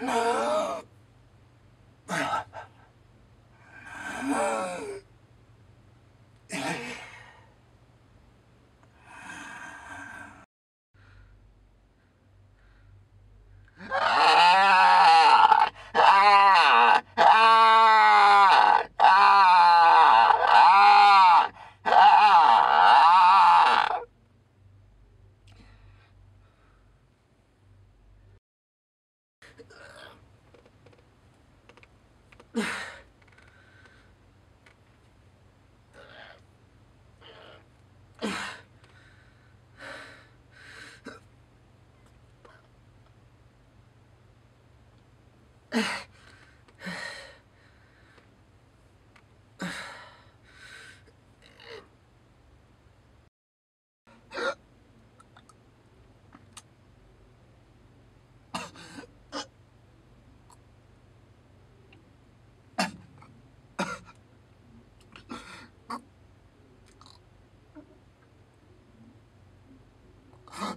No. Ugh. Yeah.